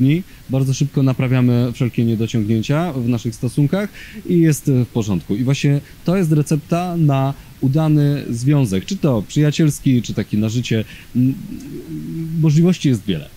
dni. Bardzo szybko naprawiamy wszelkie niedociągnięcia w naszych stosunkach i jest w porządku. I właśnie to jest recepta na udany związek, czy to przyjacielski, czy taki na życie. Możliwości jest wiele.